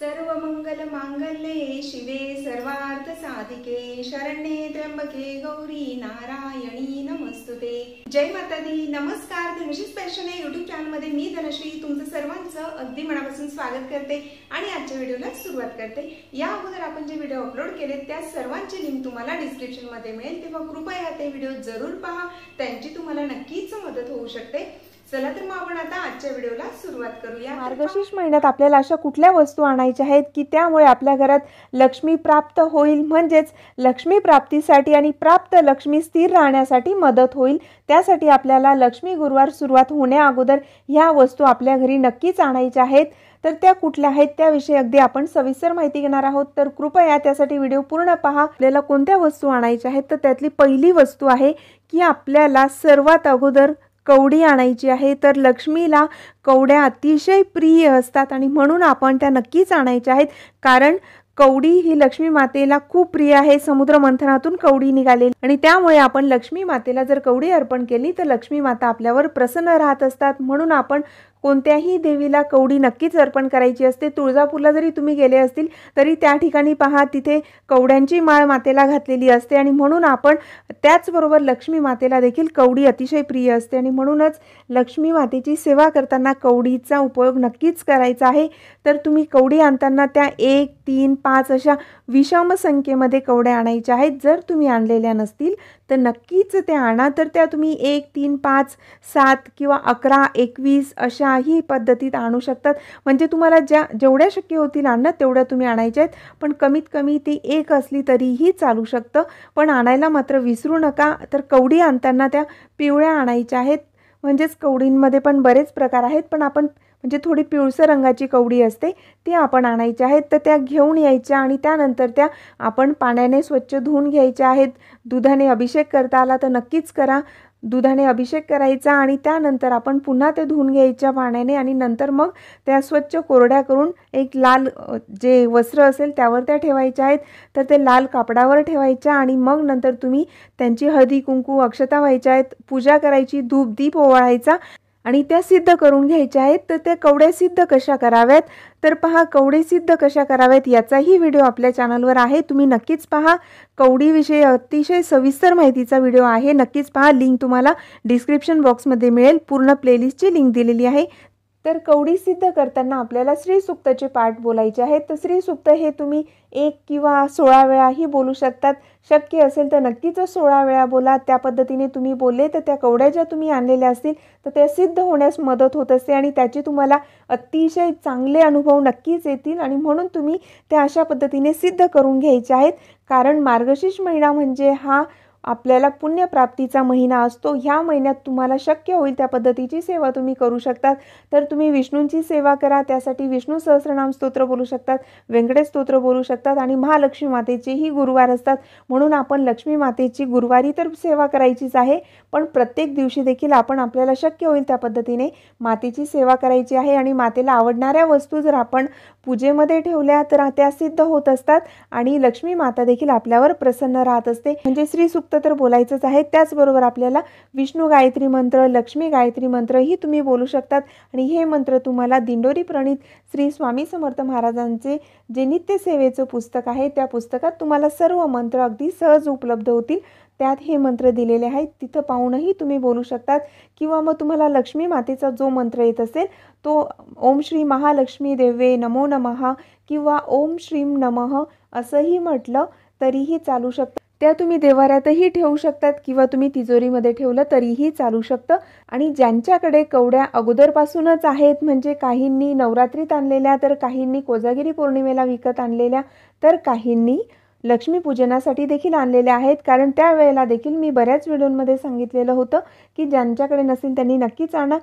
सर्व मंगल मांगल्ये शिवे सर्वार्थ साधिके शरण्ये त्र्यंबके गौरी नारायणी नमस्तुते. जय माता दी नमस्कार. धनश्री स्पेशल युट्यूब चॅनलमध्ये मी धनश्री तुमचं सर्वांचं अगदी मनापासून स्वागत करते आणि आजच्या व्हिडिओला सुरुवात करते. या अगोदर आपण जे व्हिडिओ अपलोड केले त्या सर्वांची लिंक तुम्हाला डिस्क्रिप्शनमध्ये मिळेल. तेव्हा कृपया ते व्हिडिओ जरूर पहा. त्यांची तुम्हाला नक्कीच मदत होऊ शकते. चला तर मग आपण आता आजच्या व्हिडिओला सुरुवात करूया. मार्गशीर्ष महिन्यात आपल्याला अशा कुठल्या वस्तू आणायच्या आहेत की त्यामुळे आपल्या घरात लक्ष्मी प्राप्त होईल? म्हणजेच लक्ष्मी प्राप्तीसाठी आणि प्राप्त लक्ष्मी स्थिर राहण्यासाठी मदत होईल. त्यासाठी आपल्याला लक्ष्मी गुरुवार सुरुवात होण्या अगोदर ह्या वस्तू आपल्या घरी नक्कीच आणायच्या आहेत. तर त्या कुठल्या आहेत त्याविषयी अगदी आपण सविस्तर माहिती घेणार आहोत. तर कृपया त्यासाठी व्हिडिओ पूर्ण पहा. आपल्याला कोणत्या वस्तू आणायच्या आहेत? तर त्यातली पहिली वस्तू आहे की आपल्याला सर्वात अगोदर कवडी आणायची आहे तर लक्ष्मीला कवड्या अतिशय प्रिय असतात आणि म्हणून आपण त्या नक्कीच आणायच्या आहेत. कारण कवडी ही लक्ष्मी मातेला खूप प्रिय आहे. समुद्र मंथनातून कवडी निघालेली आणि त्यामुळे आपण लक्ष्मी मातेला जर कवडी अर्पण केली तर लक्ष्मी माता आपल्यावर प्रसन्न राहत असतात. म्हणून आपण कोणत्याही देवीला कवडी नक्कीच अर्पण करायची असते. तुळजापूरला जरी तुम्ही गेले असतील तरी त्या ठिकाणी पहा तिथे कवड्यांची माळ मातेला घातलेली असते आणि म्हणून आपण त्याचबरोबर लक्ष्मी मातेला देखील कवडी अतिशय प्रिय असते आणि म्हणूनच लक्ष्मी मातेची सेवा करताना कवडीचा उपयोग नक्कीच करायचा आहे. तर तुम्ही कवडी आणताना त्या एक तीन पाच अशा विषम संख्येमध्ये कवड्या आणायच्या आहेत. जर तुम्ही आणलेल्या नसतील तर नक्कीच ते आणा. तर त्या तुम्ही एक तीन पाच सात किंवा अकरा एकवीस अशाही पद्धतीत आणू शकतात. म्हणजे तुम्हाला ज्या जेवढ्या शक्य होतील आणणं तेवढ्या तुम्ही आणायच्या आहेत. पण कमीत कमी ती एक असली तरीही चालू शकतं. पण आणायला मात्र विसरू नका. तर कवडी आणताना त्या पिवळ्या आणायच्या आहेत. म्हणजेच कवडींमध्ये पण बरेच प्रकार आहेत. पण आपण म्हणजे थोडी पिवळसर रंगाची कवडी असते ती आपण आणायच्या आहेत तर त्या घेऊन यायच्या आणि त्यानंतर त्या आपण पाण्याने स्वच्छ धुवून घ्यायच्या आहेत. दुधाने अभिषेक करता आला तर नक्कीच करा. दुधाने अभिषेक करायचा आणि त्यानंतर आपण पुन्हा ते धुवून घ्यायच्या पाण्याने आणि नंतर मग त्या स्वच्छ कोरड्या करून एक लाल जे वस्त्र असेल त्यावर त्या ठेवायच्या आहेत. तर ते लाल कापडावर ठेवायच्या आणि मग नंतर तुम्ही त्यांची हळदी कुंकू अक्षता व्हायच्या आहेत. पूजा करायची धूप दीप ओवाळायचा आणि त्या सिद्ध करून घ्यायच्या आहेत. तर त्या कवड्या सिद्ध कशा कराव्यात? तर पहा कवडे सिद्ध कशा कराव्यात याचाही व्हिडिओ आपल्या चॅनलवर आहे. तुम्ही नक्कीच पहा. कवडीविषयी अतिशय सविस्तर माहितीचा व्हिडिओ आहे. नक्कीच पहा लिंक तुम्हाला डिस्क्रिप्शन बॉक्समध्ये मिळेल. पूर्ण प्लेलिस्टची लिंक दिलेली आहे. तर कवडी सिद्ध करताना आपल्याला श्रीसुक्ताचे पाठ बोलायचे आहेत. तर श्रीसुक्त हे तुम्ही एक किंवा सोळा वेळाही बोलू शकतात. शक्य असेल तर नक्कीच सोळा वेळा बोला. त्या पद्धतीने तुम्ही बोलले तर त्या कवड्या ज्या तुम्ही आणलेल्या असतील तर त्या सिद्ध होण्यास मदत होत असते आणि त्याचे तुम्हाला अतिशय चांगले अनुभव नक्कीच येतील आणि म्हणून तुम्ही त्या अशा पद्धतीने सिद्ध करून घ्यायचे आहेत. कारण मार्गशीर्ष महिना म्हणजे हा आपल्याला पुण्यप्राप्तीचा महिना असतो ह्या महिन्यात तुम्हाला शक्य होईल त्या पद्धतीची सेवा तुम्ही करू शकतात. तर तुम्ही विष्णूंची सेवा करा त्यासाठी विष्णू सहस्रनाम स्तोत्र बोलू शकतात व्यंकटेश स्तोत्र बोलू शकतात आणि महालक्ष्मी मातेचेही गुरुवार असतात. म्हणून आपण लक्ष्मी मातेची गुरुवारी तर सेवा करायचीच आहे पण प्रत्येक दिवशी देखील आपण आपल्याला शक्य होईल त्या पद्धतीने मातेची सेवा करायची आहे आणि मातेला आवडणाऱ्या वस्तू जर आपण पूजेमध्ये ठेवल्या तर त्या सिद्ध होत असतात आणि लक्ष्मी माता देखील आपल्यावर प्रसन्न राहत असते. म्हणजे श्री फक्त तर बोलायचंच आहे. त्याचबरोबर आपल्याला विष्णू गायत्री मंत्र लक्ष्मी गायत्री मंत्र ही तुम्ही बोलू शकतात. आणि हे मंत्र तुम्हाला दिंडोरी प्रणित श्री स्वामी समर्थ महाराजांचे जे नित्यसेवेचं पुस्तक आहे त्या पुस्तकात तुम्हाला सर्व मंत्र अगदी सहज उपलब्ध होतील. त्यात हे मंत्र दिलेले आहेत. तिथं पाहूनही तुम्ही बोलू शकतात. किंवा मग तुम्हाला लक्ष्मी मातेचा जो मंत्र येत असेल तो ओम श्री महालक्ष्मी देवे नमो नमहा किंवा ओम श्रीम नमः असंही म्हटलं तरीही चालू शकतं. त्या तुम्ही देवाऱ्यातही ठेवू शकतात किंवा तुम्ही तिजोरीमध्ये ठेवलं तरीही चालू शकतं. आणि ज्यांच्याकडे कवड्या अगोदरपासूनच आहेत म्हणजे काहींनी नवरात्रीत आणलेल्या तर काहींनी कोजागिरी पौर्णिमेला विकत आणलेल्या तर काहींनी लक्ष्मीपूजनासाठी देखील आणलेल्या आहेत. कारण त्यावेळेला देखील मी बऱ्याच व्हिडिओमध्ये सांगितलेलं होतं की ज्यांच्याकडे नसेल त्यांनी नक्कीच आणा.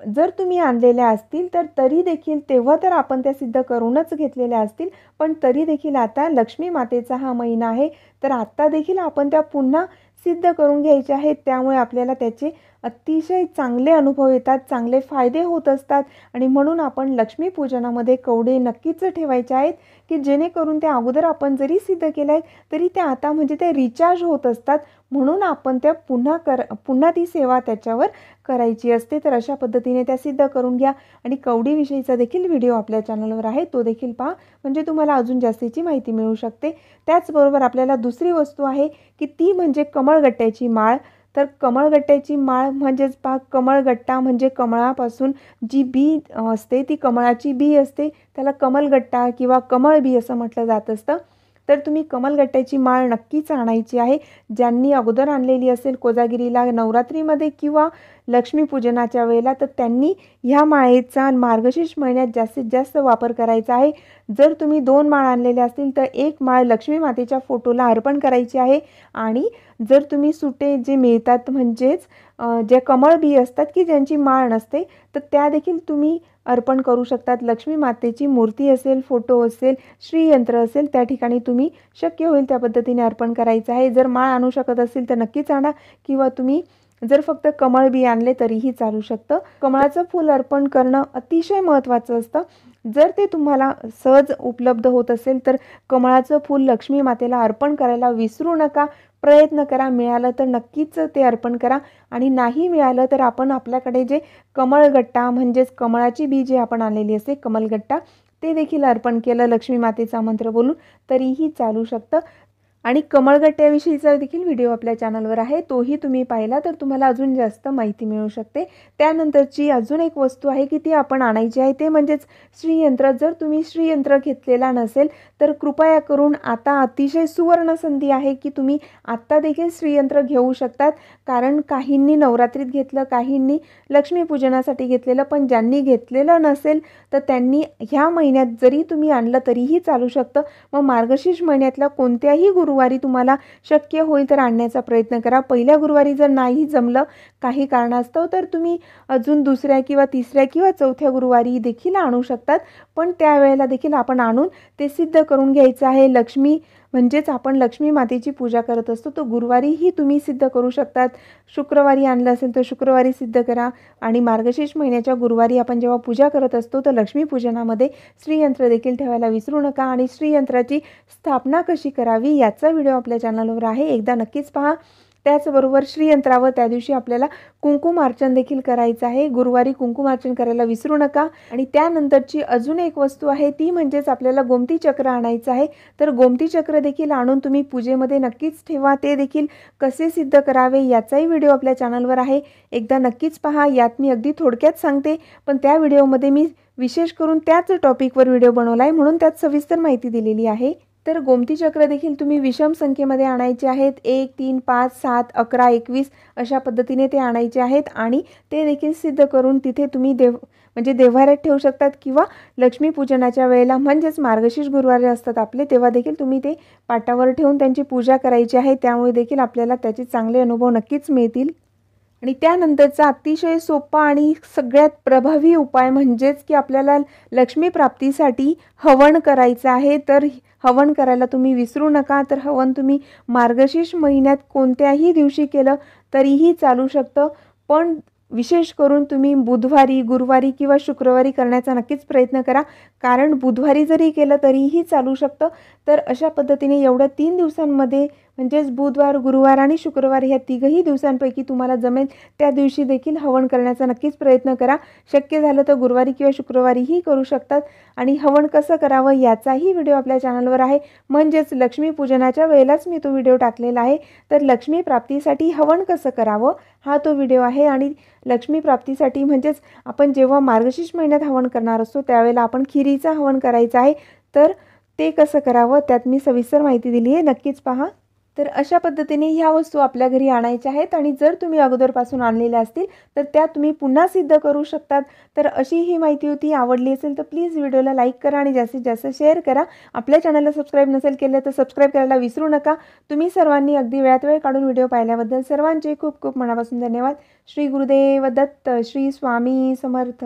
जर तुम्ही आणलेल्या असतील तर तरी देखील तेव्हा तर आपण त्या सिद्ध करूनच घेतलेल्या असतील. पण तरी देखील आता लक्ष्मी मातेचा हा महिना आहे. तर आत्ता देखील आपण त्या पुन्हा सिद्ध करून घ्यायच्या आहेत. त्यामुळे आपल्याला त्याचे अतिशय चांगले अनुभव येतात चांगले फायदे होत असतात आणि म्हणून आपण लक्ष्मीपूजनामध्ये कवडे नक्कीच ठेवायचे आहेत की जेणेकरून त्या अगोदर आपण जरी सिद्ध केल्या आहेत तरी त्या आता म्हणजे ते रिचार्ज होत असतात. म्हणून आपण त्या पुन्हा कर पुन्हा ती सेवा त्याच्यावर करायची असते. तर अशा पद्धतीने त्या सिद्ध करून घ्या. आणि कवडीविषयीचा देखील व्हिडिओ आपल्या चॅनलवर आहे. तो देखील पहा. म्हणजे तुम्हाला अजून जास्तीची माहिती मिळू शकते. त्याचबरोबर आपल्याला दुसरी वस्तू आहे की ती म्हणजे कमळगट्ट्याची माळ. तर कमळगट्ट्याची माळ म्हणजेच पा कमळगट्टा म्हणजे कमळापासून जी बी असते ती कमळाची बी असते. त्याला कमलगट्टा किंवा कमळ बी असं म्हटलं जात असतं. तर तुम्ही कमलगट्ट्याची माळ नक्कीच आणायची आहे. ज्यांनी अगोदर आणलेली असेल कोजागिरीला नवरात्रीमध्ये किंवा लक्ष्मीपूजनाच्या वेळेला तर त्यांनी ह्या माळेचा मार्गशीर्ष महिन्यात जास्तीत जास्त वापर करायचा आहे. जर तुम्ही दोन माळ आणलेल्या असतील तर एक माळ लक्ष्मी मातेच्या फोटोला अर्पण करायची आहे. आणि जर तुम्ही सुटे जे मिळतात म्हणजेच ज्या कमळ बी असतात की ज्यांची माळ नसते तर त्या देखील तुम्ही अर्पण करू शकतात. लक्ष्मी मातेची मूर्ती असेल फोटो असेल श्रीयंत्र असेल त्या ठिकाणी तुम्ही शक्य होईल त्या पद्धतीने अर्पण करायचं आहे. जर माळ आणू शकत असेल तर नक्कीच आणा किंवा तुम्ही जर फक्त कमळ बी आणले तरीही चालू शकतं. कमळाचं फूल अर्पण करणं अतिशय महत्त्वाचं असतं. जर ते तुम्हाला सहज उपलब्ध होत असेल तर कमळाचं फूल लक्ष्मी मातेला अर्पण करायला विसरू नका. प्रयत्न करा मिळालं तर नक्कीच ते अर्पण करा. आणि नाही मिळालं तर आपण आपल्याकडे जे कमळगट्टा म्हणजेच कमळाची बी जे आपण आणलेली असते कमलगट्टा ते देखील अर्पण केलं लक्ष्मी मातेचा मंत्र बोलून तरीही चालू शकतं. आणि कमळगट्ट्याविषयीचा देखील व्हिडिओ आपल्या चॅनलवर आहे. तोही तुम्ही पाहिला तर तुम्हाला अजून जास्त माहिती मिळू शकते. त्यानंतरची अजून एक वस्तू आहे की ती आपण आणायची आहे. ते म्हणजेच श्रीयंत्र. जर तुम्ही श्रीयंत्र घेतलेला नसेल तर कृपया करून आता अतिशय सुवर्ण संधी आहे की तुम्ही आत्ता देखील श्रीयंत्र घेऊ शकतात. कारण काहींनी नवरात्रीत घेतलं काहींनी लक्ष्मीपूजनासाठी घेतलेलं पण ज्यांनी घेतलेलं नसेल तर त्यांनी ह्या महिन्यात जरी तुम्ही आणलं तरीही चालू शकतं. मग मार्गशीर्ष महिन्यातल्या कोणत्याही गुरु गुरुवारी तुम्हाला शक्य होईल तर आणण्याचा प्रयत्न करा. पहिल्या गुरुवारी जर नाही जमलं काही कारणास्तव तर तुम्ही अजून दुसऱ्या किंवा तिसऱ्या किंवा चौथ्या गुरुवारी देखील आणू शकतात. पण त्यावेळेला देखील आपण आणून ते सिद्ध करून घ्यायचं आहे. लक्ष्मी म्हणजेच आपण लक्ष्मी मातेची पूजा करत असतो तो गुरुवारीही तुम्ही सिद्ध करू शकतात. शुक्रवारी आणलं असेल तर शुक्रवारी सिद्ध करा आणि मार्गशीर्ष महिन्याच्या गुरुवारी आपण जेव्हा पूजा करत असतो तर लक्ष्मीपूजनामध्ये श्रीयंत्र देखील ठेवायला विसरू नका आणि श्रीयंत्राची स्थापना कशी करावी याचा व्हिडिओ आपल्या चॅनलवर आहे. एकदा नक्कीच पहा. त्याचबरोबर श्रीयंत्रावर त्या दिवशी आपल्याला कुंकुमार्चन देखील करायचं आहे. गुरुवारी कुंकुमार्चन करायला विसरू नका. आणि त्यानंतरची अजून एक वस्तू आहे ती म्हणजेच आपल्याला गोमती चक्र आणायचं आहे. तर गोमती चक्र देखील आणून तुम्ही पूजेमध्ये नक्कीच ठेवा. ते देखील कसे सिद्ध करावे याचाही व्हिडिओ आपल्या चॅनलवर आहे. एकदा नक्कीच पहा. यात मी अगदी थोडक्यात सांगते. पण त्या व्हिडिओमध्ये मी विशेष करून त्याच टॉपिकवर व्हिडिओ बनवला आहे म्हणून त्यात सविस्तर माहिती दिलेली आहे. तर गोमती चक्र देखील तुम्ही विषम संख्येमध्ये आणायचे आहेत. एक तीन पाच सात अकरा एकवीस अशा पद्धतीने ते आणायचे आहेत आणि ते देखील सिद्ध करून तिथे तुम्ही देव म्हणजे देव्हाऱ्यात ठेवू शकतात किंवा लक्ष्मीपूजनाच्या वेळेला म्हणजेच मार्गशीर्ष गुरुवार असतात आपले तेव्हा देखील तुम्ही ते पाटावर ठेवून त्यांची पूजा करायची आहे. त्यामुळे देखील आपल्याला त्याचे चांगले अनुभव नक्कीच मिळतील. आणि त्यानंतरचा अतिशय सोपा आणि सगळ्यात प्रभावी उपाय म्हणजेच की आपल्याला लक्ष्मी प्राप्तीसाठी हवन करायचं आहे. तर हवन करायला तुम्ही विसरू नका. तर हवन तुम्ही मार्गशीर्ष महिन्यात कोणत्याही दिवशी केलं तरीही चालू शकतं. पण विशेष करून तुम्ही बुधवारी गुरुवारी किंवा शुक्रवारी करण्याचा नक्कीच प्रयत्न करा. कारण बुधवारी जरी केलं तरीही चालू शकतं. तर अशा पद्धतीने एवढ्या तीन दिवसांमध्ये म्हणजेच बुधवार गुरुवार आणि शुक्रवार ह्या तिघही दिवसांपैकी तुम्हाला जमेल. त्या दिवशी देखील हवन करण्याचा नक्कीच प्रयत्न करा. शक्य झालं तर गुरुवारी किंवा शुक्रवारीही करू शकतात. आणि हवन कसं करावं याचाही व्हिडिओ आपल्या चॅनलवर आहे. म्हणजेच लक्ष्मीपूजनाच्या वेळेलाच मी तो व्हिडिओ टाकलेला आहे. तर लक्ष्मी प्राप्तीसाठी हवन कसं करावं हा तो व्हिडिओ आहे. आणि लक्ष्मी प्राप्तीसाठी म्हणजेच आपण जेव्हा मार्गशीर्ष महिन्यात हवन करणार असतो त्यावेळेला आपण खिरीचं हवन करायचं आहे. तर ते कसं करावं? त्यात मी सविस्तर माहिती दिली आहे नक्कीच पहा. तर अशा पद्धतीने ह्या वस्तू आपल्या घरी आणायच्या आहेत आणि जर तुम्ही अगोदरपासून आणलेल्या असतील तर त्या तुम्ही पुन्हा सिद्ध करू शकतात. तर अशी ही माहिती होती. आवडली असेल तर प्लीज व्हिडिओला लाईक करा आणि जास्तीत जास्त शेअर करा. आपल्या चॅनलला सबस्क्राईब नसेल केलं तर सबस्क्राईब करायला विसरू नका. तुम्ही सर्वांनी अगदी वेळात वेळ काढून व्हिडिओ पाहिल्याबद्दल सर्वांचे खूप खूप मनापासून धन्यवाद. श्री गुरुदेव दत्त श्री स्वामी समर्थ.